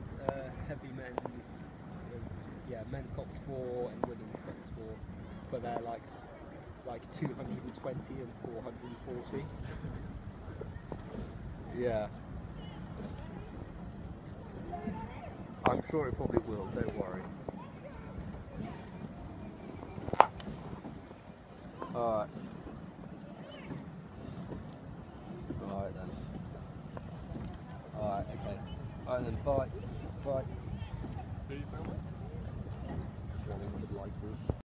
there's uh, heavy men's, there's yeah, men's cops four and women's cops four, but they're like like 220 and 440. Yeah. I'm sure it probably will, don't worry. Alright. Alright then. Alright, okay. Alright then, bye. Bye.